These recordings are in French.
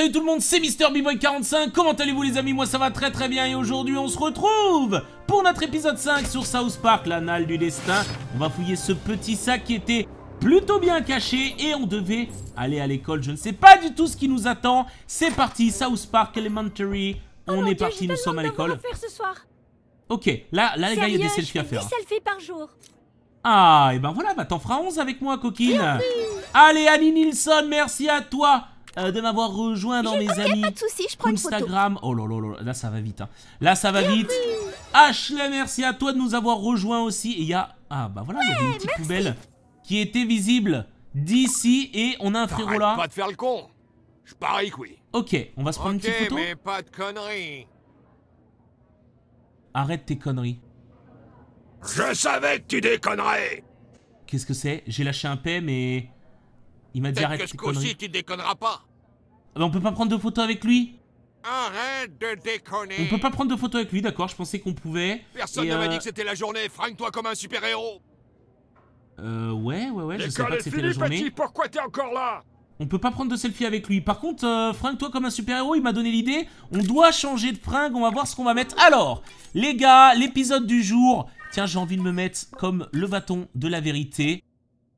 salut tout le monde, c'est Mister boy 45 Comment allez-vous les amis? Moi ça va très très bien et aujourd'hui on se retrouve pour notre épisode 5 sur South Park, l'anal du destin. On va fouiller ce petit sac qui était plutôt bien caché et on devait aller à l'école. Je ne sais pas du tout ce qui nous attend. C'est parti, South Park Elementary. Oh on est Dieu, parti, nous sommes à l'école. ce soir. Ok, là, là les gars, il y a des selfies à faire. 10 selfies par jour. Ah, et ben voilà, bah t'en feras 11 avec moi, coquine. Allez, Annie Nilsson, merci à toi euh, de m'avoir rejoint dans Je- mes amis. pas de soucis, je prends une photo. Instagram. Oh là là là, là ça va vite. hein. Là ça va vite. Ashley, merci à toi de nous avoir rejoints aussi. Et il y a. Ah bah voilà, il y avait une petite poubelle qui était visible d'ici. Et on a un frérot là. pas de faire le con. Je parie que oui. Ok, on va se prendre une petite photo. mais pas de conneries. Arrête tes conneries. Je savais que tu déconnerais. Qu'est-ce que c'est? J'ai lâché un P, mais. Il m'a dit arrête que ce conneries. coup-ci, tu déconneras pas. Ah bah, on peut pas prendre de photos avec lui? Arrête de déconner. On peut pas prendre de photos avec lui, d'accord Je pensais qu'on pouvait. Personne ne m'a euh, dit que c'était la journée. Fringue-toi comme un super-héros. Euh, ouais, ouais, ouais, je sais pas que c'était la journée. petit, pourquoi t'es encore là? On peut pas prendre de selfie avec lui. Par contre, euh, fringue toi comme un super-héros, il m'a donné l'idée. On doit changer de fringue, on va voir ce qu'on va mettre. Alors, les gars, l'épisode du jour. Tiens, j'ai envie de me mettre comme le bâton de la vérité.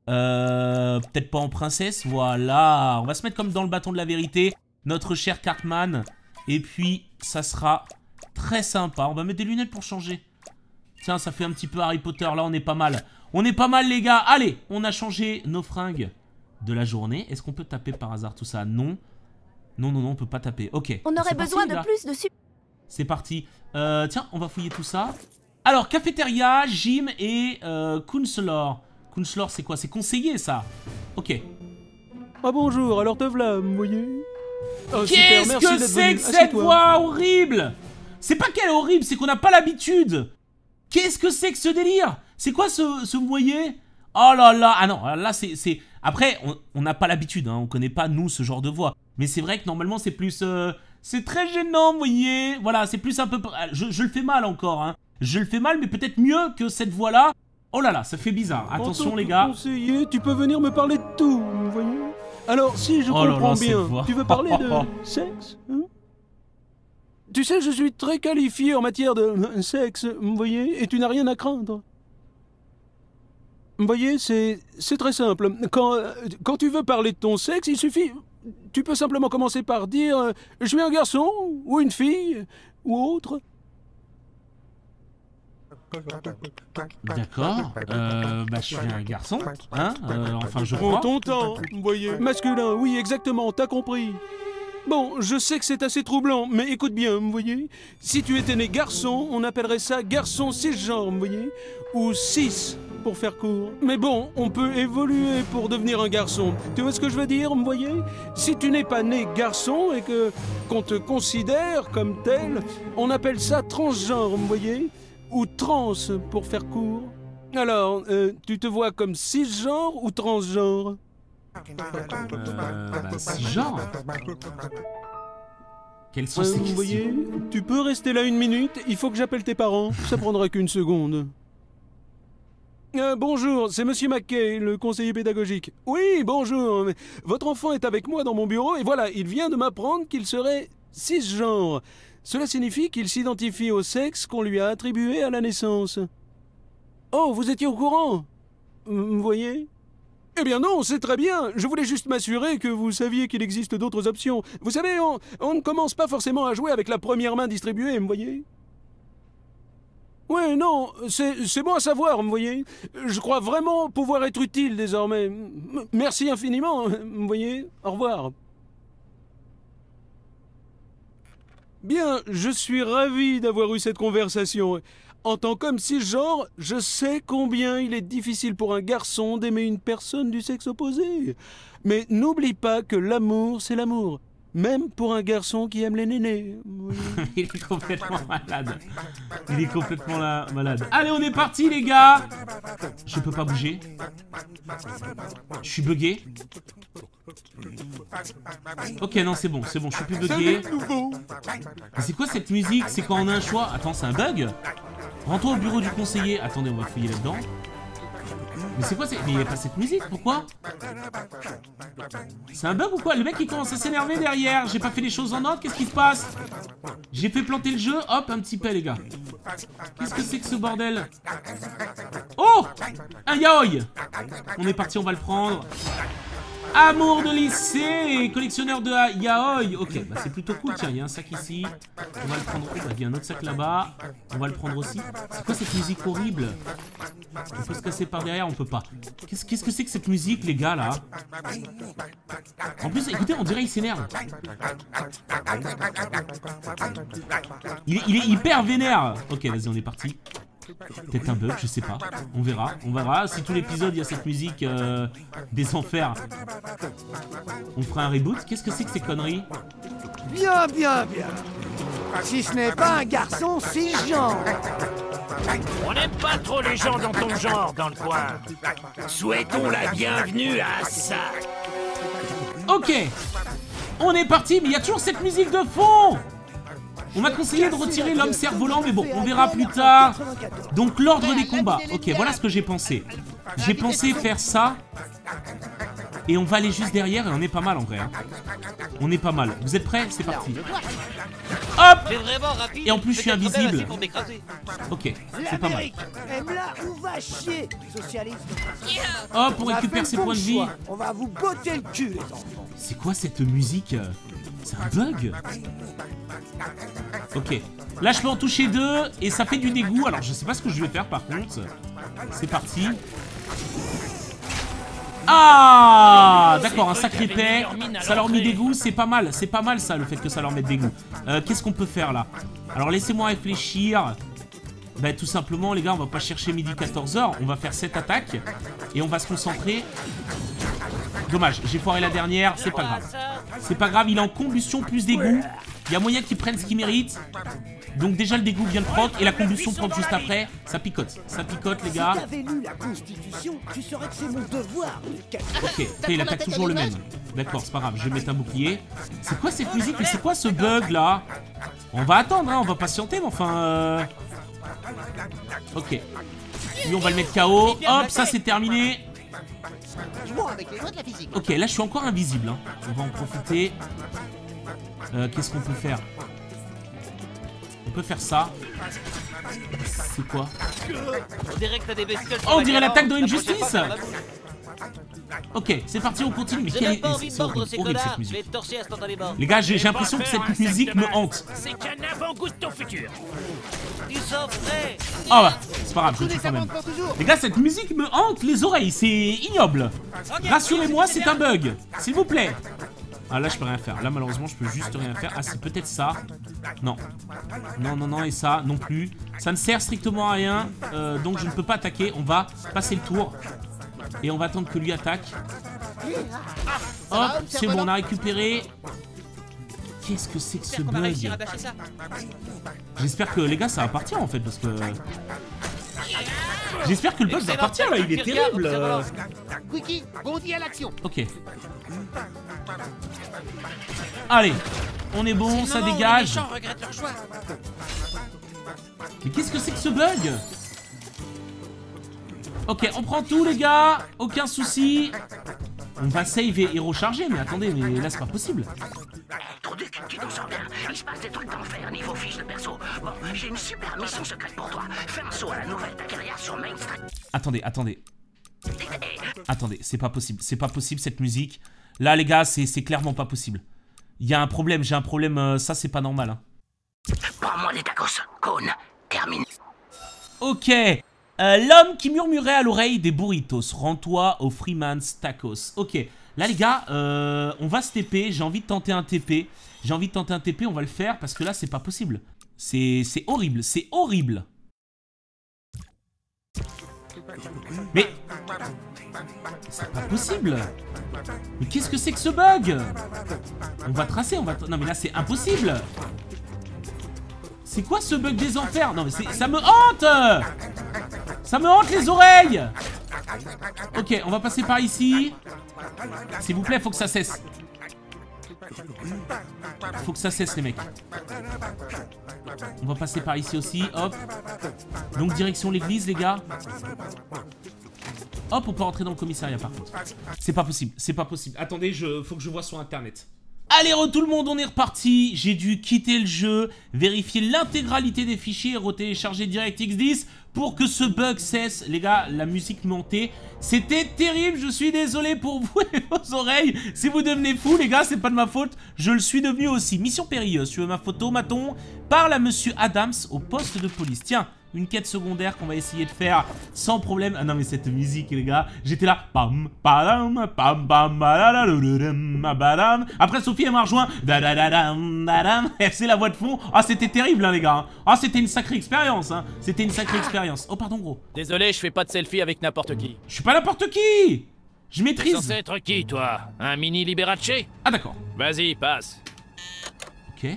Euh, peut-être pas en princesse, voilà. On va se mettre comme dans le bâton de la vérité. Notre cher Cartman. Et puis, ça sera très sympa. On va mettre des lunettes pour changer. Tiens, ça fait un petit peu Harry Potter. Là, on est pas mal. On est pas mal, les gars. Allez, on a changé nos fringues de la journée. Est-ce qu'on peut taper par hasard tout ça? Non. Non, non, non, on peut pas taper. Ok. On aurait parti, besoin de plus de sup... C'est parti. Euh, tiens, on va fouiller tout ça. Alors, cafétéria, gym et euh, counselor. Counselor, c'est quoi? C'est conseiller, ça. Ok. Ah bonjour, alors te voilà, vous voyez? Ah, Qu'est-ce que c'est que cette voix horrible C'est pas qu'elle est horrible, c'est qu'on n'a pas l'habitude. Qu'est-ce que c'est que ce délire? C'est quoi ce, ce voyez? Oh là là Ah non, là c'est... Après, on- on n'a pas l'habitude, hein, on connaît pas nous ce genre de voix. Mais c'est vrai que normalement c'est plus... euh, c'est très gênant, vous voyez Voilà, c'est plus un peu... Je, je le fais mal encore, hein. Je le fais mal, mais peut-être mieux que cette voix-là. Oh là là, ça fait bizarre. En Attention les gars. conseiller, tu peux venir me parler de tout, vous voyez Alors, si je Oh là là, comprends bien, tu veux parler de sexe hein? Tu sais, je suis très qualifié en matière de euh, sexe, vous voyez, et tu n'as rien à craindre. Vous voyez, c'est c'est très simple. Quand, euh, quand tu veux parler de ton sexe, il suffit... Tu peux simplement commencer par dire euh, Je suis un garçon, ou une fille, ou autre. D'accord. Euh, bah je suis un garçon. Hein euh, Enfin je Prends crois. ton temps, vous voyez. Masculin, oui, exactement, t'as compris. Bon, je sais que c'est assez troublant, mais écoute bien, vous voyez. Si tu étais né garçon, on appellerait ça garçon cisgenre, vous voyez. Ou cis, pour faire court. Mais bon, on peut évoluer pour devenir un garçon. Tu vois ce que je veux dire, vous voyez? Si tu n'es pas né garçon et que qu'on te considère comme tel, on appelle ça transgenre, vous voyez Ou trans, pour faire court. Alors, euh, tu te vois comme cisgenre ou transgenre Euh, bah, si genre. Quelles sont Euh, ces Vous voyez, tu peux rester là une minute, il faut que j'appelle tes parents, ça prendra qu'une seconde. Euh, bonjour, c'est Monsieur Mackay, le conseiller pédagogique. Oui, bonjour. Votre enfant est avec moi dans mon bureau et voilà, il vient de m'apprendre qu'il serait cisgenre. Cela signifie qu'il s'identifie au sexe qu'on lui a attribué à la naissance. Oh, vous étiez au courant? Vous voyez? Eh bien non, c'est très bien. Je voulais juste m'assurer que vous saviez qu'il existe d'autres options. Vous savez, on, ne commence pas forcément à jouer avec la première main distribuée, me voyez? Ouais, non, c'est bon à savoir, me voyez Je crois vraiment pouvoir être utile désormais. Merci infiniment, me voyez Au revoir. Bien, je suis ravi d'avoir eu cette conversation. En tant qu'homme cisgenre, je sais combien il est difficile pour un garçon d'aimer une personne du sexe opposé. Mais n'oublie pas que l'amour, c'est l'amour. Même pour un garçon qui aime les nénés. Oui. Il est complètement malade. Il est complètement la- malade. Allez, on est parti, les gars. Je peux pas bouger. Je suis bugué. Ok, non, c'est bon, c'est bon, je suis plus bugué. Mais c'est quoi cette musique? C'est quand on a un choix? Attends, c'est un bug Rends-toi au bureau du conseiller. Attendez, on va fouiller là-dedans. Mais c'est quoi. Mais il n'y a pas cette musique, pourquoi? C'est un bug ou quoi? Le mec il commence à s'énerver derrière. J'ai pas fait les choses en ordre, qu'est-ce qui se passe? J'ai fait planter le jeu, hop, un petit paix les gars. Qu'est-ce que c'est que ce bordel? Oh Un yaoi On est parti, on va le prendre. Amour de lycée collectionneur de yaoi. Ok, bah c'est plutôt cool. Tiens, il y a un sac ici. On va le prendre. Oh, bah, il y a un autre sac là-bas. On va le prendre aussi. C'est quoi cette musique horrible? On peut se casser par derrière, on peut pas. Qu'est-ce que c'est que cette musique, les gars, là? En plus, écoutez, on dirait il s'énerve. Il, il est hyper vénère. Ok, vas-y, on est parti. Peut-être un bug, je sais pas. On verra, on verra. Si tout l'épisode il y a cette musique euh, des enfers, on fera un reboot. Qu'est-ce que c'est que ces conneries? Bien, bien, bien. Si ce n'est pas un garçon cisgenre. On n'aime pas trop les gens dans ton genre dans le coin. Souhaitons la bienvenue à ça. Ok, on est parti, mais il y a toujours cette musique de fond on m'a conseillé de retirer l'homme cerf-volant, mais bon, on verra plus tard. Donc, l'ordre des combats. Ok, voilà ce que j'ai pensé. J'ai pensé faire ça. Et on va aller juste derrière et on est pas mal en vrai. Hein. On est pas mal. Vous êtes prêts? C'est parti. Hop Et en plus, je suis invisible. Ok, c'est pas mal. Hop, on récupère ses points de vie. On va vous botter le cul, C'est quoi cette musique C'est un bug Ok. Là, je peux en toucher deux et ça fait du dégoût. Alors, je sais pas ce que je vais faire par contre. C'est parti. Ah D'accord, un sacré paix. Ça leur met dégoût, c'est pas mal. C'est pas mal ça, le fait que ça leur mette dégoût. Euh, Qu'est-ce qu'on peut faire là? Alors, laissez-moi réfléchir. Bah tout simplement les gars on va pas chercher midi 14h On va faire cette attaque Et on va se concentrer Dommage j'ai foiré la dernière C'est pas grave C'est pas grave il est en combustion plus dégoût il y a moyen qu'ils prennent ce qu'ils méritent. Donc déjà le dégoût vient de proc et la combustion proc juste après, ça picote. Ça picote les gars. Ok, il attaque toujours le même. D'accord, c'est pas grave, je vais mettre un bouclier. C'est quoi cette musique Mais c'est quoi ce bug là On va attendre, hein, on va patienter, mais enfin... Euh... Ok. Lui on va le mettre KO. Hop, ça c'est terminé. Ok, là je suis encore invisible. Hein. On va en profiter. Euh, qu'est-ce qu'on peut faire? On peut faire ça. C'est quoi? Oh, on dirait l'attaque de Injustice Ok, c'est parti, on continue. Mais quelle est... Horrible, cette musique. Les gars, j'ai l'impression que cette musique me hante. C'est qu'un avant-goût de ton futur. Oh bah, c'est pas grave, je le quand même. Les gars, cette musique me hante les oreilles, c'est ignoble. Rassurez-moi, c'est un bug. S'il vous plaît. Ah là je peux rien faire. Là malheureusement je peux juste rien faire. Ah c'est peut-être ça. Non. Non, non, non. Et ça non plus. Ça ne sert strictement à rien. Euh, donc je ne peux pas attaquer. On va passer le tour. Et on va attendre que lui attaque. Hop, c'est bon, on a récupéré. Qu'est-ce que c'est que ce bug J'espère que les gars ça va partir en fait parce que... J'espère que le bug va partir là, il est terrible Ok. Allez, on est bon, ça dégage. Mais qu'est-ce que c'est que ce bug? Ok, on prend tout les gars, aucun souci. On va save et recharger, mais attendez, mais là c'est pas possible. tu bien. Il se passe des trucs d'enfer niveau fiche de perso. Bon, j'ai une super mission secrète pour toi. Fais un saut à la nouvelle sur Main Street. Attendez, attendez. Attendez, c'est pas possible. C'est pas possible cette musique. Là, les gars, c'est clairement pas possible. Il y a un problème, j'ai un problème. Euh, ça, c'est pas normal. Hein. Prends-moi les tacos. Termine. Ok. Euh, l'homme qui murmurait à l'oreille des burritos. Rends-toi au Freeman's Tacos. Ok. Là, les gars, euh, on va se TP. J'ai envie de tenter un TP. J'ai envie de tenter un TP. On va le faire parce que là, c'est pas possible. C'est horrible. C'est horrible. Mais... C'est pas possible Mais qu'est-ce que c'est que ce bug? On va tracer, on va... Non mais là c'est impossible C'est quoi ce bug des enfers Non mais ça me hante Ça me hante les oreilles Ok, on va passer par ici. S'il vous plaît, faut que ça cesse. Faut que ça cesse les mecs. On va passer par ici aussi, hop. Donc direction l'église les gars. Hop, on peut rentrer dans le commissariat par contre. C'est pas possible, c'est pas possible. Attendez, je, faut que je vois sur internet. Allez, re tout le monde, on est reparti. J'ai dû quitter le jeu, vérifier l'intégralité des fichiers et retélécharger DirectX 10 pour que ce bug cesse. Les gars, la musique montait. C'était terrible, je suis désolé pour vous et vos oreilles. Si vous devenez fou, les gars, c'est pas de ma faute. Je le suis devenu aussi. Mission périlleuse, tu veux ma photo, Maton Parle à Monsieur Adams au poste de police. Tiens, une quête secondaire qu'on va essayer de faire sans problème. Ah non mais cette musique les gars, j'étais là. Pam, pam, pam, pam, Après Sophie elle m'a rejoint. C'est la voix de fond. Ah c'était terrible hein, les gars. Ah c'était une sacrée expérience. Hein. C'était une sacrée expérience. Oh pardon gros. Désolé, je fais pas de selfie avec n'importe qui. Je suis pas n'importe qui. Je maîtrise. censé être qui, toi? Un mini Liberace? Ah d'accord. Vas-y, passe. Ok.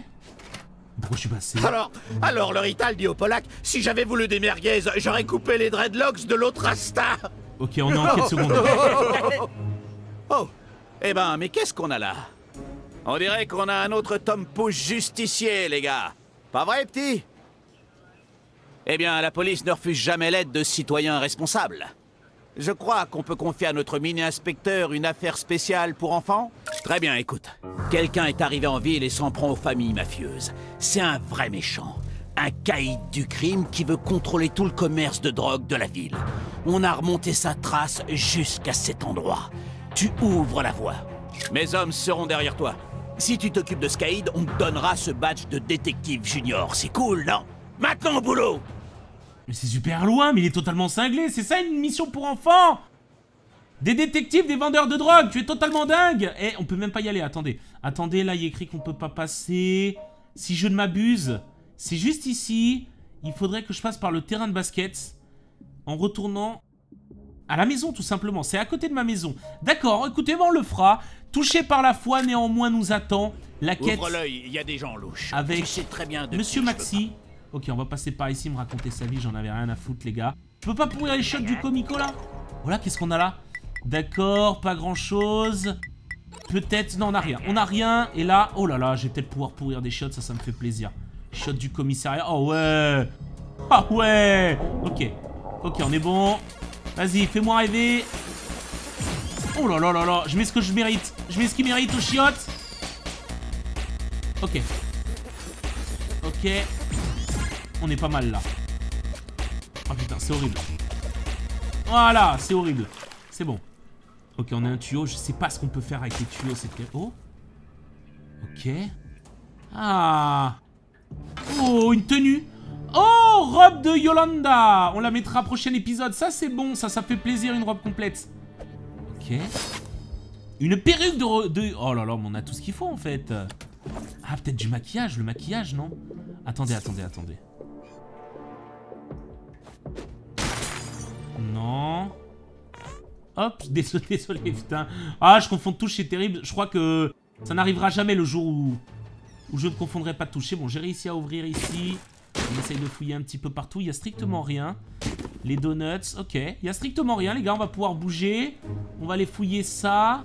Pourquoi je suis passé Alors, alors le Rital dit au Polac, si j'avais voulu des merguez, j'aurais coupé les dreadlocks de l'autre Rasta. Ok, on est en quête secondaire. Oh, eh ben, mais qu'est-ce qu'on a là? On dirait qu'on a un autre Tom Pouce justicier, les gars. Pas vrai, petit? Eh bien, la police ne refuse jamais l'aide de citoyens responsables. Je crois qu'on peut confier à notre mini-inspecteur une affaire spéciale pour enfants Très bien, écoute. Quelqu'un est arrivé en ville et s'en prend aux familles mafieuses. C'est un vrai méchant. Un caïd du crime qui veut contrôler tout le commerce de drogue de la ville. On a remonté sa trace jusqu'à cet endroit. Tu ouvres la voie. Mes hommes seront derrière toi. Si tu t'occupes de ce caïd, on te donnera ce badge de détective junior. C'est cool, non? Maintenant boulot Mais c'est super loin, mais il est totalement cinglé. C'est ça une mission pour enfants Des détectives, des vendeurs de drogue. Tu es totalement dingue. Eh, on peut même pas y aller. Attendez. Attendez, là, il est écrit qu'on peut pas passer. Si je ne m'abuse, c'est juste ici. Il faudrait que je passe par le terrain de basket. En retournant à la maison, tout simplement. C'est à côté de ma maison. D'accord, écoutez, on le fera. Touché par la foi, néanmoins, nous attend la quête Ouvre l'œil, il y a des gens louches. Avec Tu sais très bien de Monsieur Maxi. Ok, on va passer par ici, me raconter sa vie, j'en avais rien à foutre, les gars. Je peux pas pourrir les shots du comico, là? Voilà, qu'est-ce qu'on a là? D'accord, pas grand-chose. Peut-être... Non, on a rien. On a rien. Et là... Oh là là, je vais peut-être pouvoir pourrir des shots, ça, ça me fait plaisir. Shot du commissariat. Oh ouais Ah ouais Ok. Ok, on est bon. Vas-y, fais-moi rêver. Oh là là là là, je mets ce que je mérite. Je mets ce qu'il mérite aux chiottes. Ok. Ok. On est pas mal là. Oh putain, c'est horrible. Voilà, c'est horrible. C'est bon. Ok, on a un tuyau. Je sais pas ce qu'on peut faire avec les tuyaux. C'est. Oh. Ok. Ah. Oh, une tenue. Oh, robe de Yolanda. On la mettra prochain épisode. Ça, c'est bon. Ça, ça fait plaisir, une robe complète. Ok. Une perruque de, de... Oh là là, on a tout ce qu'il faut, en fait. Ah, peut-être du maquillage. Le maquillage, non? Attendez, attendez, attendez. Non. Hop, désolé, désolé, putain. Ah, je confonds de touches, c'est terrible. Je crois que ça n'arrivera jamais le jour où, où je ne confondrai pas de touches. C'est Bon, j'ai réussi à ouvrir ici. On essaye de fouiller un petit peu partout. Il y a strictement rien. Les donuts, ok. Il y a strictement rien, les gars. On va pouvoir bouger. On va aller fouiller ça.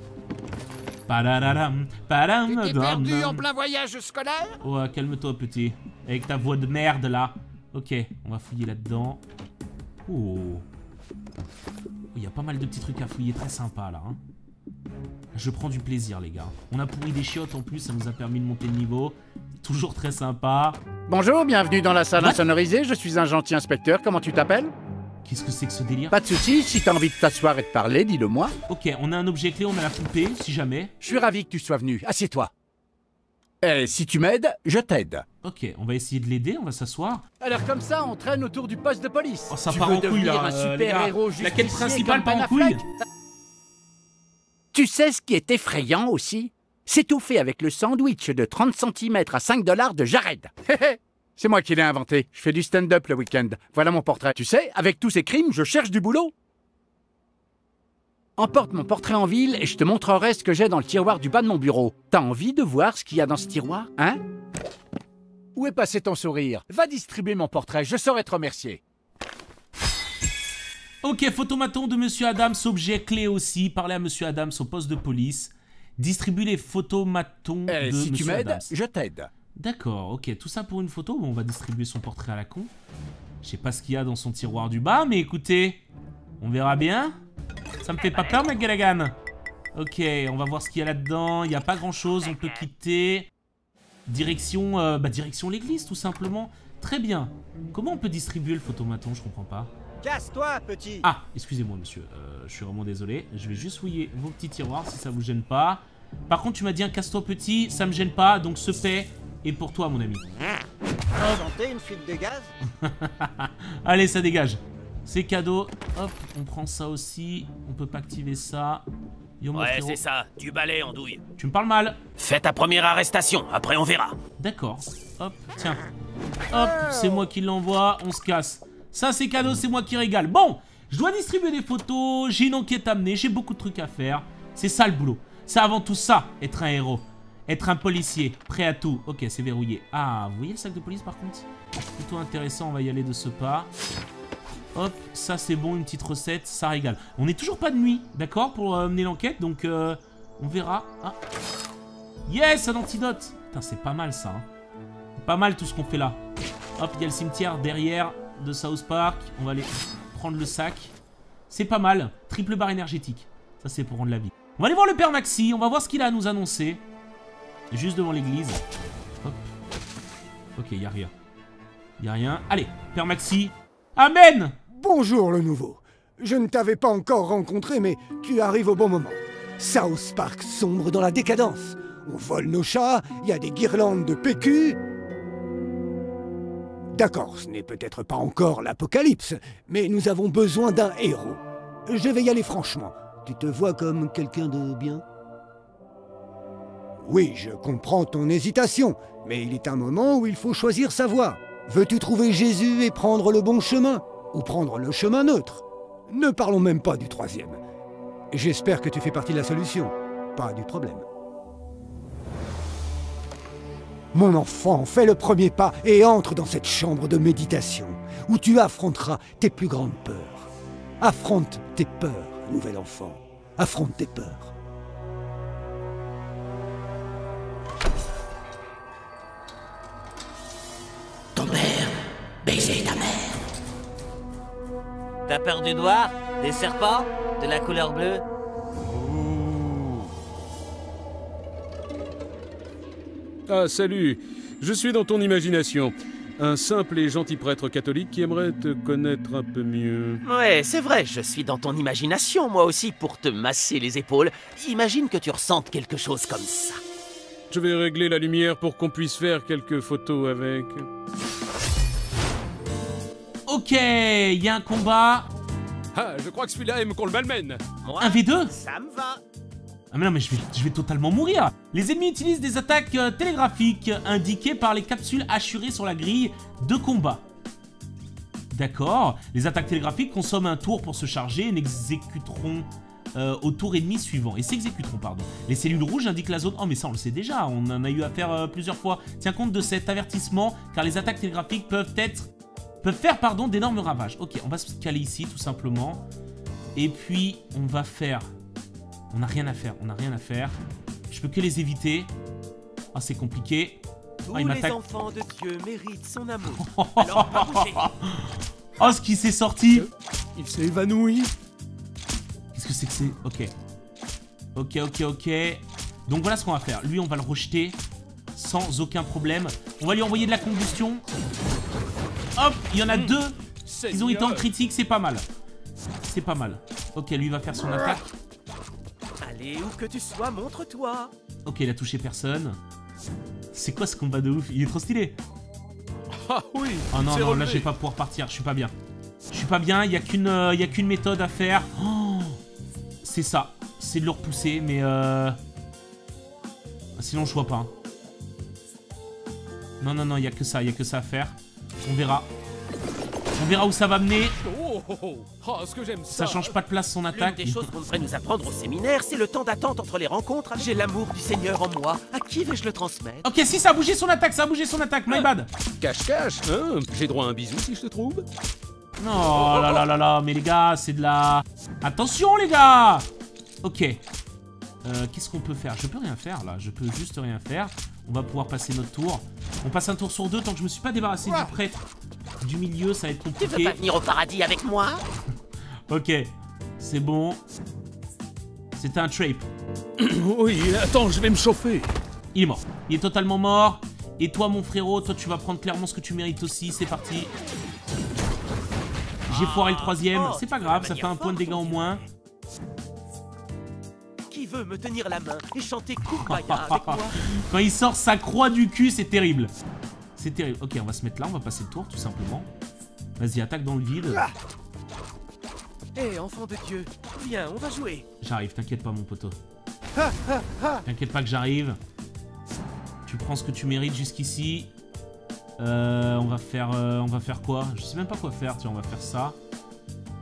Padadadam, padam, T'es dam, perdu en plein voyage scolaire? Ouais, calme-toi, petit. Avec ta voix de merde, là. Ok, on va fouiller là-dedans. Oh. A pas mal de petits trucs à fouiller, très sympa, là. hein. Je prends du plaisir, les gars. On a pourri des chiottes, en plus, ça nous a permis de monter le niveau. Toujours très sympa. Bonjour, bienvenue dans la salle What? insonorisée. Je suis un gentil inspecteur. Comment tu t'appelles? Qu'est-ce que c'est que ce délire? Pas de soucis, si t'as envie de t'asseoir et de parler, dis-le moi. Ok, on a un objet clé, on a la poupée, si jamais. Je suis ravi que tu sois venu. Assieds-toi. Et si tu m'aides, je t'aide. Ok, on va essayer de l'aider, on va s'asseoir. Alors comme ça, on traîne autour du poste de police. Oh, ça tu part veux en couille, devenir là, un euh, les super-héros gars. La quête principale part en couille. Tu sais ce qui est effrayant aussi? C'est tout fait avec le sandwich de 30 cm à 5 dollars de Jared. C'est moi qui l'ai inventé. Je fais du stand-up le week-end. Voilà mon portrait. Tu sais, avec tous ces crimes, je cherche du boulot. Emporte mon portrait en ville et je te montrerai ce que j'ai dans le tiroir du bas de mon bureau. T'as envie de voir ce qu'il y a dans ce tiroir, hein? Où est passé ton sourire? Va distribuer mon portrait, je saurai te remercier. Ok, photomaton de Monsieur Adams, objet clé aussi. Parlez à Monsieur Adams au poste de police. Distribue les photomatons Et de Eh, si tu Monsieur m'aides, Adams. je t'aide. D'accord, ok, tout ça pour une photo? Bon, on va distribuer son portrait à la con. Je sais pas ce qu'il y a dans son tiroir du bas, mais écoutez, on verra bien. Ça me fait pas peur, McGallaghan Ok, on va voir ce qu'il y a là-dedans. Il n'y a pas grand-chose, on peut quitter. Direction, euh, bah, direction l'église, tout simplement. Très bien. Comment on peut distribuer le photomaton? Je comprends pas. Casse-toi, petit Ah, excusez-moi, monsieur. Euh, je suis vraiment désolé. Je vais juste fouiller vos petits tiroirs si ça vous gêne pas. Par contre, tu m'as dit un casse-toi petit, ça me gêne pas, donc ce paix est pour toi, mon ami. Sentez une fuite de gaz? Allez, ça dégage. C'est cadeau. Hop, on prend ça aussi. On peut pas activer ça. Yo, Ouais, c'est ça, du balai en douille. Tu me parles mal. Fais ta première arrestation, après on verra. D'accord. Hop, tiens. Hop, c'est moi qui l'envoie. On se casse. Ça, c'est cadeau, c'est moi qui régale. Bon, je dois distribuer des photos. J'ai une enquête à mener. J'ai beaucoup de trucs à faire. C'est ça le boulot. C'est avant tout ça, être un héros. Être un policier, prêt à tout. Ok, c'est verrouillé. Ah, vous voyez le sac de police par contre? Plutôt intéressant, on va y aller de ce pas. Hop, ça c'est bon, une petite recette, ça régale. On n'est toujours pas de nuit, d'accord, pour euh, mener l'enquête, donc euh, on verra. Ah. Yes, un antidote Putain, c'est pas mal ça. hein. Pas mal tout ce qu'on fait là. Hop, il y a le cimetière derrière de South Park. On va aller prendre le sac. C'est pas mal. Triple barre énergétique. Ça, c'est pour rendre la vie. On va aller voir le père Maxi. On va voir ce qu'il a à nous annoncer. Juste devant l'église. Hop. Ok, il a rien. Il a rien. Allez, père Maxi. Amen Bonjour, le nouveau. Je ne t'avais pas encore rencontré, mais tu arrives au bon moment. South Park sombre dans la décadence. On vole nos chats, il y a des guirlandes de PQ. D'accord, ce n'est peut-être pas encore l'apocalypse, mais nous avons besoin d'un héros. Je vais y aller franchement. Tu te vois comme quelqu'un de bien? Oui, je comprends ton hésitation, mais il est un moment où il faut choisir sa voie. Veux-tu trouver Jésus et prendre le bon chemin? Ou prendre le chemin neutre Ne parlons même pas du troisième. J'espère que tu fais partie de la solution, pas du problème. Mon enfant, fais le premier pas et entre dans cette chambre de méditation, où tu affronteras tes plus grandes peurs. Affronte tes peurs, nouvel enfant. Affronte tes peurs. Ton père, baiser ta mère. T'as peur du noir Des serpents De la couleur bleue Ah, salut. Je suis dans ton imagination. Un simple et gentil prêtre catholique qui aimerait te connaître un peu mieux. Ouais, c'est vrai, je suis dans ton imagination, moi aussi, pour te masser les épaules. Imagine que tu ressentes quelque chose comme ça. Je vais régler la lumière pour qu'on puisse faire quelques photos avec. Ok, il y a un combat. Ah, je crois que celui-là aime qu'on le malmène. Moi, Un V2 ça me va. Ah mais non mais je vais, je vais totalement mourir Les ennemis utilisent des attaques euh, télégraphiques indiquées par les capsules assurées sur la grille de combat. D'accord. Les attaques télégraphiques consomment un tour pour se charger et n'exécuteront euh, au tour ennemi suivant. Et s'exécuteront, pardon. Les cellules rouges indiquent la zone... Oh mais ça on le sait déjà, on en a eu affaire euh, plusieurs fois. Tiens compte de cet avertissement car les attaques télégraphiques peuvent être... peuvent faire, pardon, d'énormes ravages. Ok, on va se caler ici tout simplement. Et puis on va faire... On n'a rien à faire, on n'a rien à faire. Je peux que les éviter. Ah, c'est compliqué. Tous Ah, il les enfants de Dieu méritent son amour. Alors, pas bouger. Oh, ce qui s'est sorti Il s'est évanoui. Qu'est-ce que c'est que c'est? Ok. Ok, ok, ok. Donc voilà ce qu'on va faire. Lui, on va le rejeter sans aucun problème. On va lui envoyer de la combustion. Hop, il y en a deux. Ils ont été en critique, c'est pas mal. C'est pas mal. Ok, lui va faire son attaque. Allez, où que tu sois, montre-toi. Ok, il a touché personne. C'est quoi ce combat de ouf? Il est trop stylé. Ah oui Oh non, non, là je vais pas pouvoir partir, je suis pas bien. Je suis pas bien, il y a qu'une euh, y a qu'une méthode à faire. Oh, c'est ça, c'est de le repousser, mais euh... Sinon je vois pas. hein. Non, non, non, il y a que ça, il y a que ça à faire. On verra. On verra où ça va mener. Oh, oh, oh. Ah, ce que ça. Ça change pas de place son attaque. des choses qu'on devrait nous apprendre au séminaire, c'est le temps d'attente entre les rencontres. J'ai l'amour du Seigneur en moi. À qui vais-je le transmettre? Ok, si, ça a bougé son attaque, ça a bougé son attaque, my bad. Cache-cache, hein J'ai droit à un bisou si je te trouve Oh là là là là, mais les gars, c'est de la... Attention les gars Ok. Euh, Qu'est-ce qu'on peut faire? Je peux rien faire là, je peux juste rien faire. On va pouvoir passer notre tour. On passe un tour sur deux tant que je me suis pas débarrassé du prêtre du milieu, ça va être Tu veux compliqué. pas venir au paradis avec moi Ok. C'est bon. C'était un trape. Oui, attends, je vais me chauffer. Il est mort. Il est totalement mort. Et toi, mon frérot, toi, tu vas prendre clairement ce que tu mérites aussi. C'est parti. J'ai foiré le troisième. Oh, C'est pas grave, ça fait un point de dégâts au moins. Veut me tenir la main et chanter Kumbaya avec moi Quand il sort sa croix du cul, c'est terrible. C'est terrible. Ok, on va se mettre là, on va passer le tour, tout simplement. Vas-y, attaque dans le vide. Hé, enfant de Dieu, viens, on va jouer. J'arrive, t'inquiète pas, mon poteau. T'inquiète pas que j'arrive. Tu prends ce que tu mérites jusqu'ici. Euh, on va faire, euh, on va faire quoi? Je sais même pas quoi faire. Tiens, on va faire ça.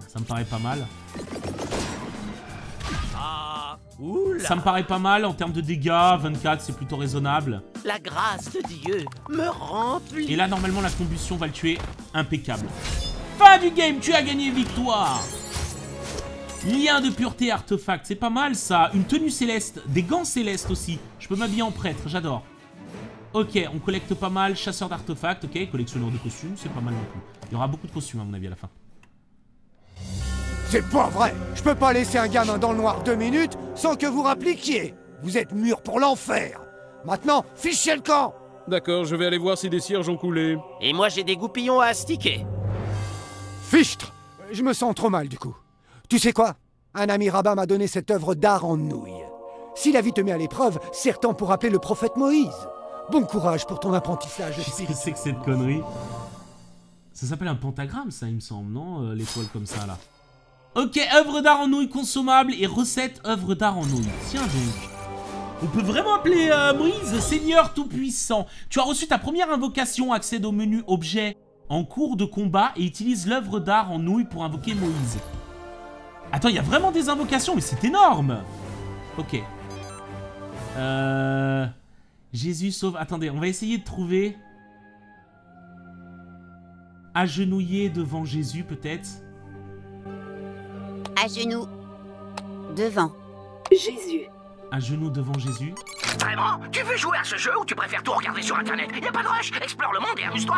Ça me paraît pas mal. Oula, Ça me paraît pas mal en termes de dégâts. 24, c'est plutôt raisonnable. la grâce de Dieu me remplit. Et là, normalement, la combustion va le tuer. Impeccable. Fin du game, tu as gagné victoire Lien de pureté artefact, c'est pas mal ça. Une tenue céleste, des gants célestes aussi. Je peux m'habiller en prêtre, j'adore. Ok, on collecte pas mal. Chasseur d'artefacts, ok. Collectionneur de costumes, c'est pas mal non plus. Il y aura beaucoup de costumes à mon avis à la fin. C'est pas vrai Je peux pas laisser un gamin dans le noir deux minutes sans que vous rappliquiez Vous êtes mûrs pour l'enfer Maintenant, fichez le camp D'accord, je vais aller voir si des cierges ont coulé. Et moi j'ai des goupillons à astiquer. Fichtre Je me sens trop mal du coup. Tu sais quoi? Un ami rabbin m'a donné cette œuvre d'art en nouilles. Si la vie te met à l'épreuve, c'est temps pour appeler le prophète Moïse. Bon courage pour ton apprentissage Qu'est-ce que c'est que cette connerie? Ça s'appelle un pentagramme, ça, il me semble, non? Euh, L'étoile comme ça, là. Ok, œuvre d'art en nouilles consommable et recette œuvre d'art en nouilles. Tiens donc. On peut vraiment appeler euh, Moïse Seigneur Tout-Puissant. Tu as reçu ta première invocation, accède au menu objet en cours de combat et utilise l'œuvre d'art en nouilles pour invoquer Moïse. Attends, il y a vraiment des invocations, mais c'est énorme Ok. Euh... Jésus sauve... Attendez, on va essayer de trouver... Agenouillé devant Jésus, peut-être À genoux. Devant. Jésus. À genoux devant Jésus Vraiment Tu veux jouer à ce jeu ou tu préfères tout regarder sur internet? Y a pas de rush, explore le monde et amuse-toi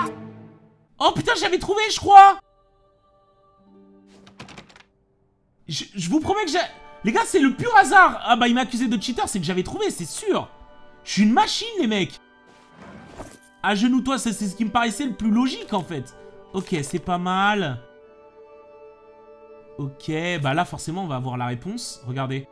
Oh putain, j'avais trouvé, je crois je, je vous promets que j'ai... Les gars, c'est le pur hasard Ah bah, il m'a accusé de cheater, c'est que j'avais trouvé, c'est sûr Je suis une machine, les mecs Agenouille-toi, c'est c'est ce qui me paraissait le plus logique, en fait. Ok, c'est pas mal. Ok, bah là, forcément, on va avoir la réponse. Regardez.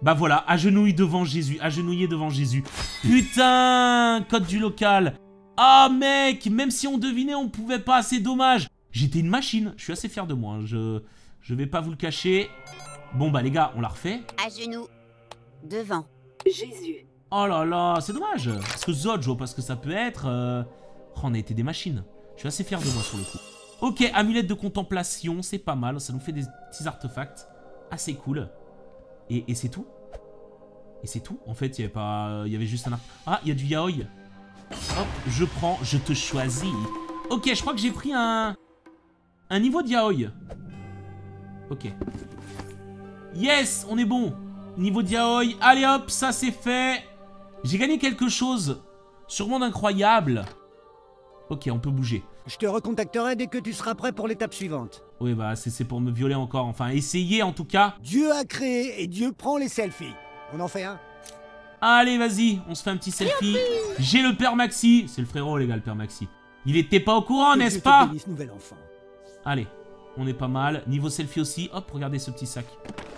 Bah voilà, agenouille devant Jésus, agenouillé devant Jésus. Putain Code du local Ah mec Même si on devinait, on pouvait pas, c'est dommage J'étais une machine, je suis assez fier de moi, hein. je, je vais pas vous le cacher. Bon bah les gars, on la refait. À genoux. Devant. Jésus. Oh là là, c'est dommage Parce que Zod, je vois pas ce que ça peut être. euh, oh, on a été des machines. Je suis assez fier de moi sur le coup. Ok, amulette de contemplation, c'est pas mal. Ça nous fait des petits artefacts. Assez cool. Et, c'est tout? Et c'est tout? En fait, il y avait pas... Y avait juste un... Ah, il y a du yaoi. Hop, je prends, je te choisis. Ok, je crois que j'ai pris un... Un niveau de yaoi. Ok. Yes, on est bon. Niveau de yaoi. Allez hop, ça c'est fait. J'ai gagné quelque chose. Sûrement d'incroyable. Ok, on peut bouger. Je te recontacterai dès que tu seras prêt pour l'étape suivante. Oui, bah c'est pour me violer encore. Enfin, essayer en tout cas. Dieu a créé et Dieu prend les selfies. On en fait un Allez, vas-y, on se fait un petit selfie. J'ai le père Maxi. C'est le frérot, les gars, le père Maxi. Il était pas au courant, n'est-ce pas bénisse, nouvel enfant. Allez, on est pas mal. Niveau selfie aussi. Hop, regardez ce petit sac.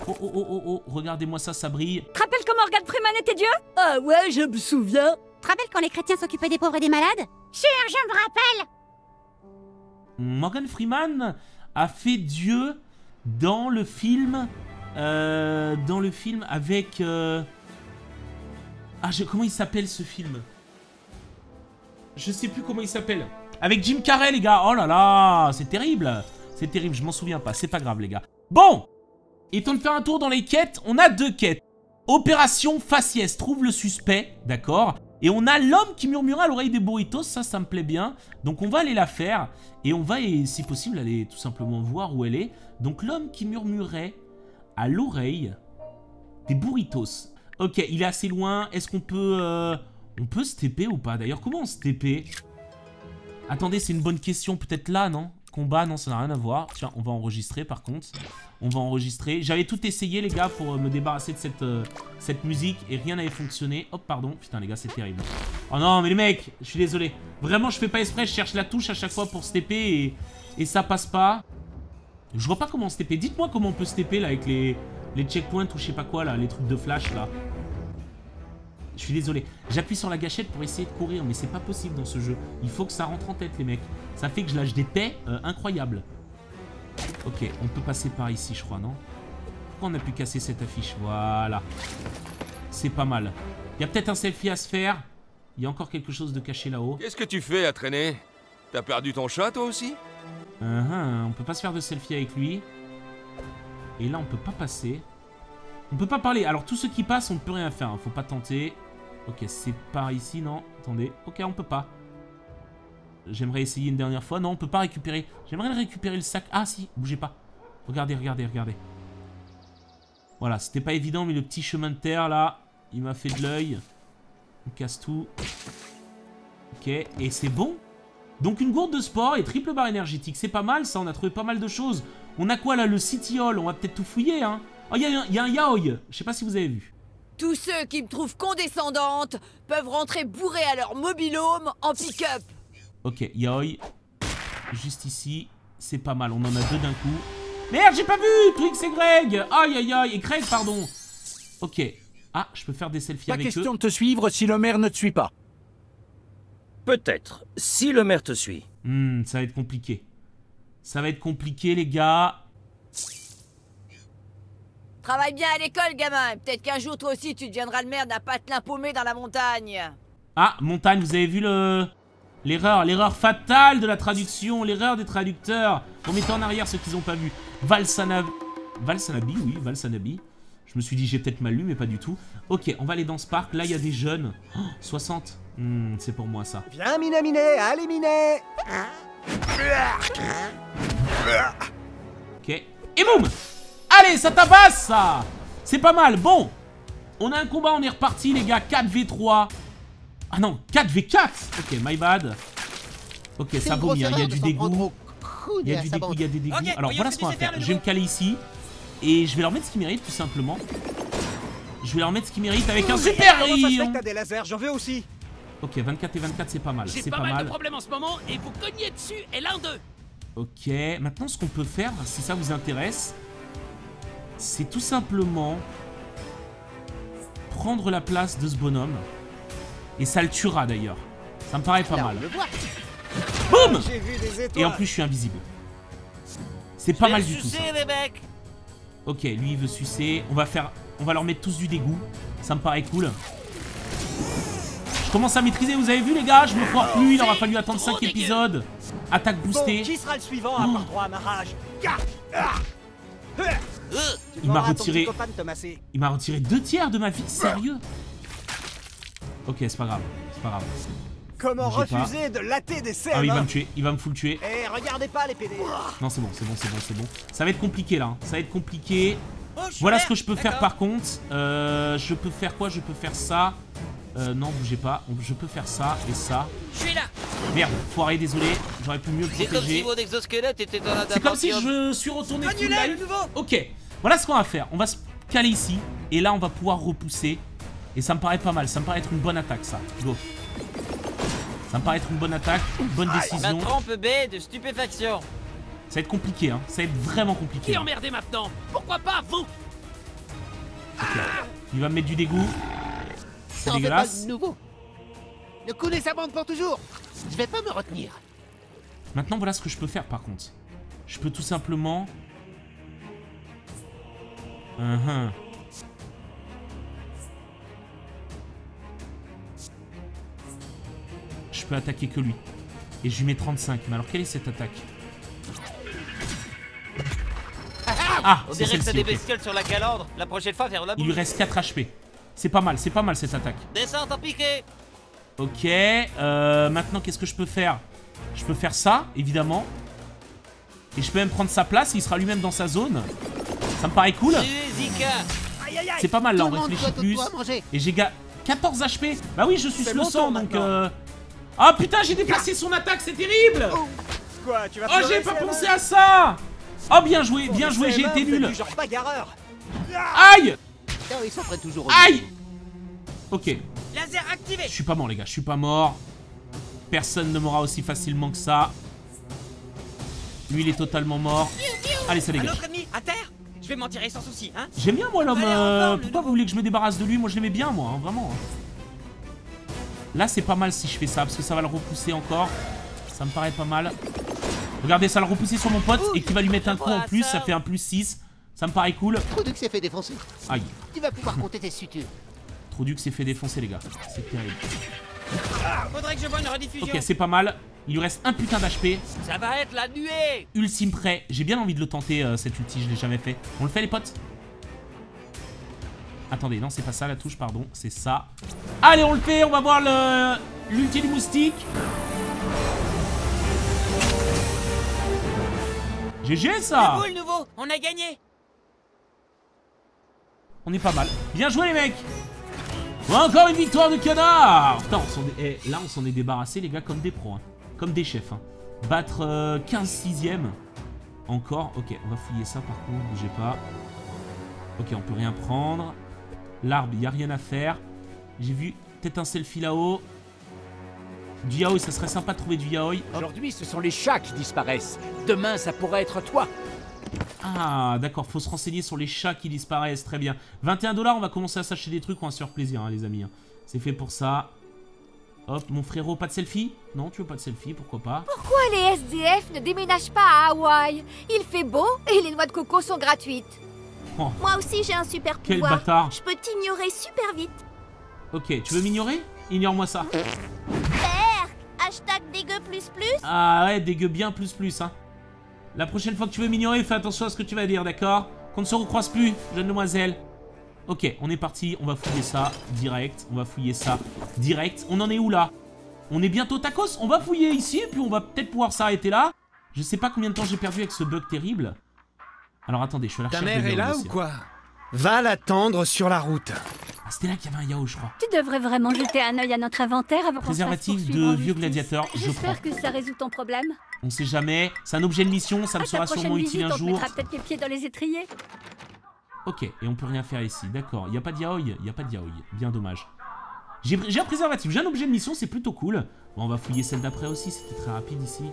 Oh, oh, oh, oh, oh. Regardez-moi ça, ça brille. Te rappelles quand Morgan Freeman était Dieu? Ah ouais, je me souviens. Tu te rappelles quand les chrétiens s'occupaient des pauvres et des malades? Sûr, je me rappelle Morgan Freeman a fait Dieu dans le film. euh, dans le film avec. euh, Ah, comment il s'appelle ce film? Je sais plus comment il s'appelle. Avec Jim Carrey, les gars. Oh là là, c'est terrible. C'est terrible, je m'en souviens pas. C'est pas grave, les gars. Bon Et temps de faire un tour dans les quêtes. On a deux quêtes. Opération faciès, trouve le suspect, d'accord? Et on a l'homme qui murmurait à l'oreille des burritos, ça, ça me plaît bien. Donc on va aller la faire, et on va, et, si possible, aller tout simplement voir où elle est. Donc l'homme qui murmurait à l'oreille des burritos. Ok, il est assez loin, est-ce qu'on peut... euh, on peut se TP ou pas? D'ailleurs, comment on se TP Attendez, c'est une bonne question, peut-être là, non? Combat, non, ça n'a rien à voir. Tiens, on va enregistrer par contre. On va enregistrer. J'avais tout essayé, les gars, pour euh, me débarrasser de cette, euh, cette musique et rien n'avait fonctionné. Hop, pardon. Putain, les gars, c'est terrible. Oh non, mais les mecs, je suis désolé. Vraiment, je fais pas exprès. Je cherche la touche à chaque fois pour se et, ça passe pas. Je vois pas comment se Dites-moi comment on peut se là avec les, les checkpoints ou je sais pas quoi là, les trucs de flash là. Je suis désolé. J'appuie sur la gâchette pour essayer de courir, mais c'est pas possible dans ce jeu. Il faut que ça rentre en tête, les mecs. Ça fait que je lâche des paix euh, incroyables. Ok, on peut passer par ici, je crois, non? Pourquoi on a pu casser cette affiche? Voilà. C'est pas mal. Il y a peut-être un selfie à se faire. Il y a encore quelque chose de caché là-haut. Qu'est-ce que tu fais à traîner? T'as perdu ton chat, toi aussi? Uh On peut pas se faire de selfie avec lui. Et là, on peut pas passer. On peut pas parler. Alors, tous ceux qui passent, on ne peut rien faire. Hein. Faut pas tenter. Ok, c'est par ici, non? Attendez. Ok, on peut pas. J'aimerais essayer une dernière fois. Non, on peut pas récupérer. J'aimerais récupérer le sac. Ah, si. Bougez pas. Regardez, regardez, regardez. Voilà, c'était pas évident, mais le petit chemin de terre, là, il m'a fait de l'œil. On casse tout. Ok, et c'est bon donc une gourde de sport et triple barre énergétique, c'est pas mal ça, on a trouvé pas mal de choses. On a quoi là, le City Hall, on va peut-être tout fouiller hein. Oh, il y, a un yaoi, je sais pas si vous avez vu. Tous ceux qui me trouvent condescendante peuvent rentrer bourrés à leur mobilhome en pick-up. Ok, yaoi, juste ici, c'est pas mal, on en a deux d'un coup. Merde, j'ai pas vu Twix et Greg Aïe aïe aïe, et Greg, pardon Ok. Ah, je peux faire des selfies avec eux. Pas question de te suivre si le maire ne te suit pas. Peut-être, si le maire te suit. Hmm, ça va être compliqué. Ça va être compliqué, les gars. Travaille bien à l'école, gamin. Peut-être qu'un jour, toi aussi, tu deviendras le maire d'un patelin paumé dans la montagne. Ah, montagne, vous avez vu le... L'erreur, l'erreur fatale de la traduction, l'erreur des traducteurs. On mettait en arrière ceux qui n'ont pas vu. Valsanabi, Valsanabi, oui, Valsanabi. Je me suis dit, j'ai peut-être mal lu, mais pas du tout. Ok, on va aller dans ce parc. Là, il y a des jeunes. 60. Hmm, c'est pour moi, ça. Viens, Minet Allez, Minet Ok. Et boum Allez, ça tabasse, ça C'est pas mal. Bon. On a un combat, on est reparti, les gars. 4v3. Ah non, 4v4 Ok, my bad. Ok, ça vaut bien. Il y a du dégoût. Il y a du dégoût, il y a des dégoûts. Alors, voilà ce qu'on va faire. Je vais me caler ici. Et je vais leur mettre ce qu'ils méritent, tout simplement. Je vais leur mettre ce qu'ils méritent avec un super rayon. des lasers? J'en veux aussi. Ok, 24 et 24, c'est pas mal. C'est pas, pas, mal de problèmes en ce moment et vous cognez dessus et l'un d'eux. Ok, maintenant ce qu'on peut faire, si ça vous intéresse, c'est tout simplement prendre la place de ce bonhomme. Et ça le tuera d'ailleurs. Ça me paraît pas mal. Boum Et en plus, je suis invisible. C'est pas mal du tout. Ça. Les mecs. Ok, lui il veut sucer. On va faire, on va leur mettre tous du dégoût. Ça me paraît cool. Je commence à maîtriser, vous avez vu les gars? Je me foire plus, il aura fallu attendre 5 épisodes. Attaque boostée. qui sera le suivant à part droit à ma rage? Il m'a retiré... Il m'a retiré deux tiers de ma vie, sérieux? Ok, c'est pas grave, c'est pas grave. Comment refuser de latter des scènes Ah oui, il va me tuer, il va me full tuer. Eh, regardez pas les PD Non, c'est bon, c'est bon, c'est bon, c'est bon. Ça va être compliqué là, hein. ça va être compliqué. Voilà ce que je peux faire par contre. Euh, je peux faire quoi? Je peux faire ça. Euh, non, bougez pas. Je peux faire ça et ça. Je suis là Merde, foiré, désolé. J'aurais pu mieux le protéger. C'est comme si je suis retourné live. Ok, voilà ce qu'on va faire. On va se caler ici. Et là, on va pouvoir repousser. Et ça me paraît pas mal. Ça me paraît être une bonne attaque, ça. Go. Ça me paraît être une bonne attaque, une bonne décision. Ma trempe B de stupéfaction. Ça va être compliqué, hein. Ça va être vraiment compliqué. Qui emmerdé maintenant Pourquoi pas vous. Il va me mettre du dégoût. C'est dégueulasse. Pas nouveau. Le coup des sabantes pour toujours. Je vais pas me retenir. Maintenant, voilà ce que je peux faire par contre. Je peux tout simplement... Uh -huh. Je peux attaquer que lui. Et je lui mets 35. Mais alors, quelle est cette attaque? Ah, On dirait que t'as des bestioles sur la calandre. La prochaine fois, vers la Il lui reste 4 HP. C'est pas mal, c'est pas mal cette attaque. Descends, en piqué Ok, euh, maintenant qu'est-ce que je peux faire? Je peux faire ça, évidemment. Et je peux même prendre sa place, il sera lui-même dans sa zone. Ça me paraît cool. C'est pas mal là, on réfléchit plus. Et j'ai 14 HP. Bah oui, je suis le sang, donc... Euh... Ah putain, j'ai déplacé son attaque, c'est terrible quoi Tu vas Oh, j'ai pas pensé à ça Oh, bien joué, bien joué, j'ai été nul. Aïe Non, ils s'entraînent toujours au Aïe Ok, Laser activé je suis pas mort, les gars, je suis pas mort. Personne ne mourra aussi facilement que ça. Lui, il est totalement mort. Allez, ça autre ennemi à terre Je vais m'en tirer sans souci, hein J'aime bien, moi, l'homme. Euh, Pourquoi vous voulez que je me débarrasse de lui? Moi, je l'aimais bien, moi, hein, vraiment. Là, c'est pas mal si je fais ça, parce que ça va le repousser encore. Ça me paraît pas mal. Regardez, ça va le repousser sur mon pote, et qui va lui mettre un coup en plus, ça fait un plus 6. Ça me paraît cool. Product s'est fait défoncer. Aïe. Tu vas pouvoir compter tes sutures. Trouduc s'est fait défoncer, les gars. C'est terrible. Faudrait que je voie une rediffusion. Ok, c'est pas mal. Il lui reste un putain d'HP. Ça va être la nuée Ultime prêt. J'ai bien envie de le tenter, euh, cet ulti, je l'ai jamais fait. On le fait, les potes Attendez, non, c'est pas ça la touche, pardon. C'est ça. Allez, on le fait, on va voir le l'ulti du moustique. GG, ça C'est le nouveau On a gagné On est pas mal. Bien joué, les mecs Encore une victoire de canard eh, là, on s'en est débarrassé, les gars, comme des pros. hein. Comme des chefs. hein. Battre euh, 15 sixième. Encore. Ok, on va fouiller ça, par contre. Bougez pas. Ok, on peut rien prendre. L'arbre, il a rien à faire. J'ai vu peut-être un selfie là-haut. Du yaoi, ça serait sympa de trouver du yaoi. Aujourd'hui, ce sont les chats qui disparaissent. Demain, ça pourrait être toi. Ah, d'accord, faut se renseigner sur les chats qui disparaissent, très bien. 21 dollars, on va commencer à s'acheter des trucs, on va se faire plaisir, hein, les amis. hein. C'est fait pour ça. Hop, mon frérot, pas de selfie? Non, tu veux pas de selfie, pourquoi pas? Pourquoi les SDF ne déménagent pas à Hawaï? Il fait beau et les noix de coco sont gratuites. Oh, Moi aussi j'ai un super Quel pouvoir. bâtard. Je peux t'ignorer super vite. ok, tu veux m'ignorer? Ignore-moi ça. Père, hashtag dégueu plus plus. Ah ouais, dégueu bien plus plus, hein. La prochaine fois que tu veux m'ignorer, fais attention à ce que tu vas dire, d'accord? Qu'on ne se recroise plus, jeune demoiselle. Ok, on est parti, on va fouiller ça direct, on va fouiller ça direct. On en est où là? On est bientôt tacos, on va fouiller ici, puis on va peut-être pouvoir s'arrêter là. Je sais pas combien de temps j'ai perdu avec ce bug terrible. Alors attendez, je suis à la Ta mère de est là ou quoi? Va l'attendre sur la route. Ah, c'était là qu'il y avait un yao, je crois. Tu devrais vraiment jeter un œil à notre inventaire avant qu'on Préservatif de vieux gladiateur, je. J'espère que ça résout ton problème. On sait jamais, c'est un objet de mission, ça me À ta sera sûrement utile un on jour. peut-être les pieds dans les étriers. Ok, et on peut rien faire ici, d'accord. Il n'y a pas de yaoi, il n'y a pas de yaoi. Bien dommage. J'ai un préservatif, j'ai un objet de mission, c'est plutôt cool. Bon, on va fouiller celle d'après aussi, c'était très rapide ici.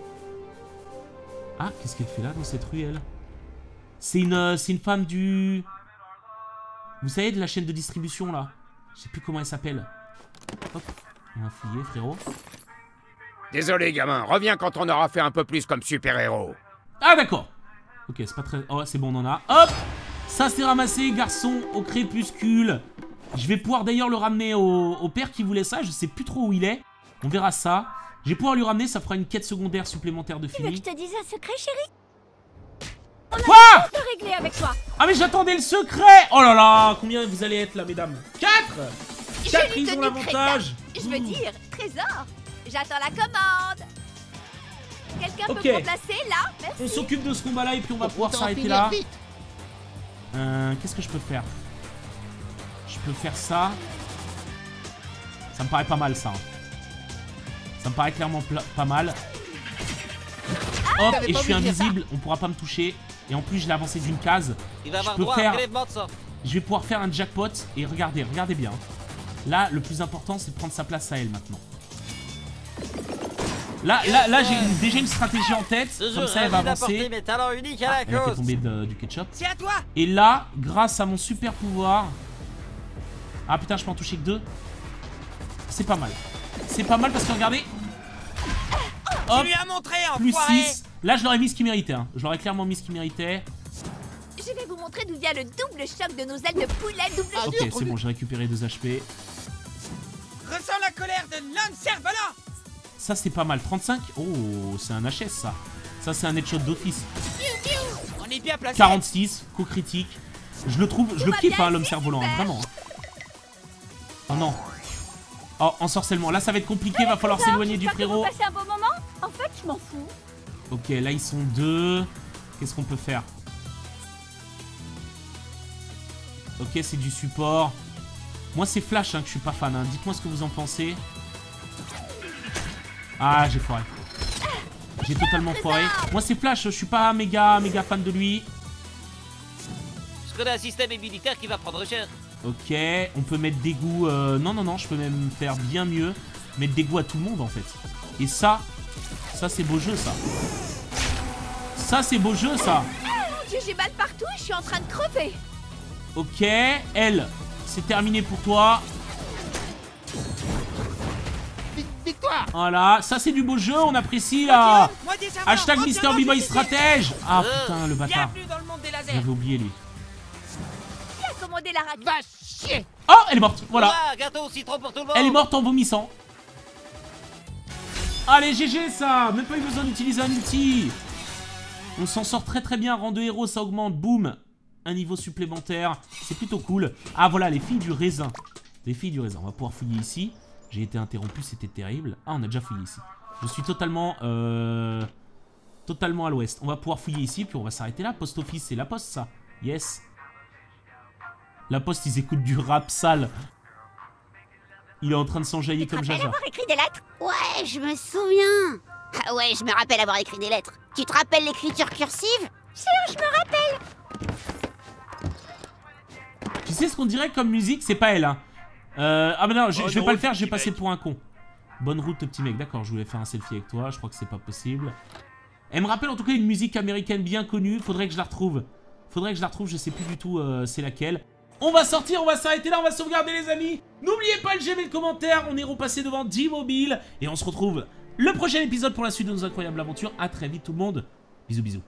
Ah, qu'est-ce qu'elle fait là dans cette ruelle? C'est une, euh, c'est une femme du... Vous savez, de la chaîne de distribution là? Je sais plus comment elle s'appelle. Hop, on va fouiller, frérot. Désolé, gamin, reviens quand on aura fait un peu plus comme super-héros. Ah d'accord Ok, c'est pas très... Oh, c'est bon, on en a. Hop Ça, c'est ramassé, garçon, au crépuscule. Je vais pouvoir d'ailleurs le ramener au... au père qui voulait ça. Je sais plus trop où il est. On verra ça. Je vais pouvoir lui ramener, ça fera une quête secondaire supplémentaire de Tu veux que fini. je te dise un secret, chérie? On a Quoi? tout de régler avec toi. Ah mais j'attendais le secret Oh là là Combien vous allez être là, mesdames? 4 4 Jolie ils ont l'avantage. Je veux dire, trésor. J'attends la commande. Quelqu'un peut me remplacer là? Merci. On s'occupe de ce combat-là et puis on va pouvoir s'arrêter là. Euh, Qu'est-ce que je peux faire? Je peux faire ça. Ça me paraît pas mal, ça. hein. Ça me paraît clairement pas mal. Hop, t'avais et je suis invisible, on pourra pas me toucher. Et en plus, je l'ai avancé d'une case. Il va Je avoir peux droit faire... Je vais pouvoir faire un jackpot. Et regardez, regardez bien. Là, le plus important, c'est de prendre sa place à elle maintenant. Là, là, là j'ai une- déjà une stratégie en tête. Comme ça, elle va avancer. mes talents uniques à Ah, la elle a fait tomber de- du ketchup. C'est à toi Et là, grâce à mon super pouvoir... Ah putain, je peux en toucher que deux. C'est pas mal. C'est pas mal parce que regardez... Hop, Tu lui as montré, plus enfoiré 6. Là, je l'aurais mis ce qu'il méritait. hein. Je l'aurais clairement mis ce qu'il méritait. Je vais vous montrer d'où vient le double choc de nos ailes de poulet double Ok, c'est bon, j'ai récupéré deux HP. Ressens la colère de l'homme cerf-volant Ça, c'est pas mal. 35 Oh, c'est un HS, ça. Ça, c'est un headshot d'office. On est bien placé 46, coup critique. Je le trouve, je Tout le kiffe, hein, l'homme cerf-volant, hein, vraiment. Oh non. Oh, ensorcellement. Là, ça va être compliqué, va falloir s'éloigner du frérot. un bon moment? En fait, je m'en fous. Ok, là, ils sont deux. Qu'est-ce qu'on peut faire? Ok, c'est du support. Moi, c'est Flash hein, que je suis pas fan. hein. Dites-moi ce que vous en pensez. Ah, j'ai foiré. J'ai totalement foiré. Moi, c'est Flash, je suis pas méga, méga fan de lui. Je connais un système militaire qui va prendre cher. Ok, on peut mettre des goûts... euh, Non, non, non, je peux même faire bien mieux. Mettre des goûts à tout le monde, en fait. Et ça, ça, c'est beau jeu, ça. Ça, c'est beau jeu, ça. Ah, mon dieu, j'ai mal partout et je suis en train de crever. Ok, elle, c'est terminé pour toi. Victoire Voilà, ça c'est du beau jeu, on apprécie là. Hashtag moi, Mister moi, B-Boy j'ai- Stratège. Ah Euh, putain, le bâtard. Bienvenue dans le monde des lasers. J'avais oublié lui. Qui a commandé la radio Va chier Oh, elle est morte, voilà. Elle est morte en vomissant. Allez, GG ça Même pas eu besoin d'utiliser un ulti On s'en sort très très bien, rang de héros, ça augmente, boum Un niveau supplémentaire, c'est plutôt cool. Ah voilà, les filles du raisin. Les filles du raisin, on va pouvoir fouiller ici. J'ai été interrompu, c'était terrible. Ah, on a déjà fouillé ici. Je suis totalement... Euh... Totalement à l'ouest. On va pouvoir fouiller ici, puis on va s'arrêter là. Post office, c'est la poste ça. Yes. La poste, ils écoutent du rap sale. Il est en train de s'enjailler comme rappelles Jaja. avoir écrit des lettres? Ouais, je me souviens. Ah ouais, je me rappelle avoir écrit des lettres. Tu te rappelles l'écriture cursive? Sûr, je me rappelle. Tu sais ce qu'on dirait comme musique? C'est pas elle, hein. Euh, ah bah non, je, Oh vais pas le faire, j'ai passé mec. pour un con. Bonne route, petit mec. D'accord, je voulais faire un selfie avec toi. Je crois que c'est pas possible. Elle me rappelle en tout cas une musique américaine bien connue. Faudrait que je la retrouve. Faudrait que je la retrouve, je sais plus du tout euh, c'est laquelle. On va sortir, on va s'arrêter là, on va sauvegarder les amis. N'oubliez pas le j'aime et le commentaire. On est repassé devant D-Mobile. Et on se retrouve le prochain épisode pour la suite de nos incroyables aventures. A très vite tout le monde. Bisous bisous.